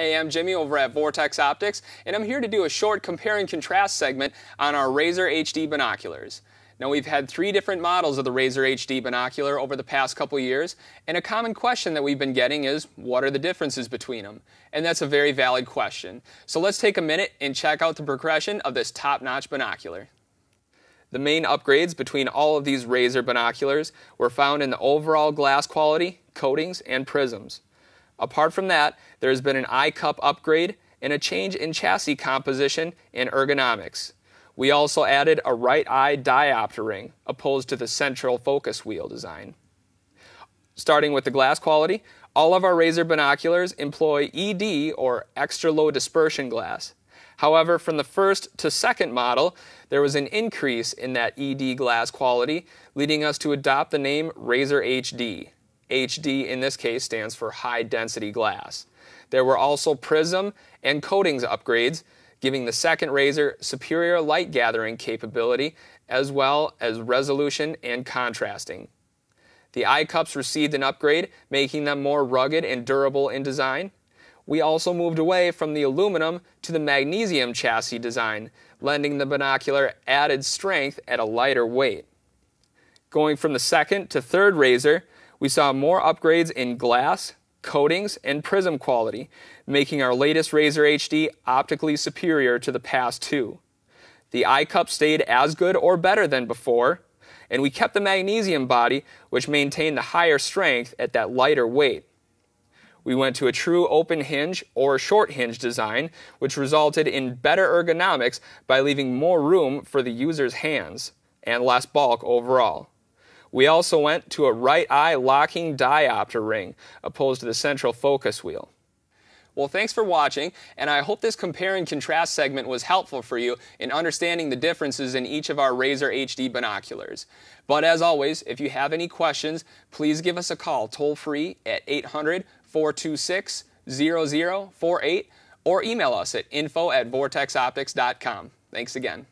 Hey, I'm Jimmy over at Vortex Optics, and I'm here to do a short compare and contrast segment on our Razor HD binoculars. Now, we've had three different models of the Razor HD binocular over the past couple years, and a common question that we've been getting is, what are the differences between them? And that's a very valid question. So let's take a minute and check out the progression of this top-notch binocular. The main upgrades between all of these Razor binoculars were found in the overall glass quality, coatings, and prisms. Apart from that, there has been an eye cup upgrade and a change in chassis composition and ergonomics. We also added a right eye diopter ring opposed to the central focus wheel design. Starting with the glass quality, all of our Razor binoculars employ ED or extra low dispersion glass. However, from the first to second model, there was an increase in that ED glass quality, leading us to adopt the name Razor HD. HD in this case stands for high density glass. There were also prism and coatings upgrades, giving the second Razor superior light gathering capability as well as resolution and contrasting. The eye cups received an upgrade, making them more rugged and durable in design. We also moved away from the aluminum to the magnesium chassis design, lending the binocular added strength at a lighter weight. Going from the second to third Razor, we saw more upgrades in glass, coatings, and prism quality, making our latest Razor HD optically superior to the past two. The eye cup stayed as good or better than before, and we kept the magnesium body, which maintained the higher strength at that lighter weight. We went to a true open hinge or short hinge design, which resulted in better ergonomics by leaving more room for the user's hands and less bulk overall. We also went to a right eye locking diopter ring opposed to the central focus wheel. Well, thanks for watching, and I hope this compare and contrast segment was helpful for you in understanding the differences in each of our Razor HD binoculars. But as always, if you have any questions, please give us a call toll free at 800 426 0048 or email us at info at vortexoptics.com. Thanks again.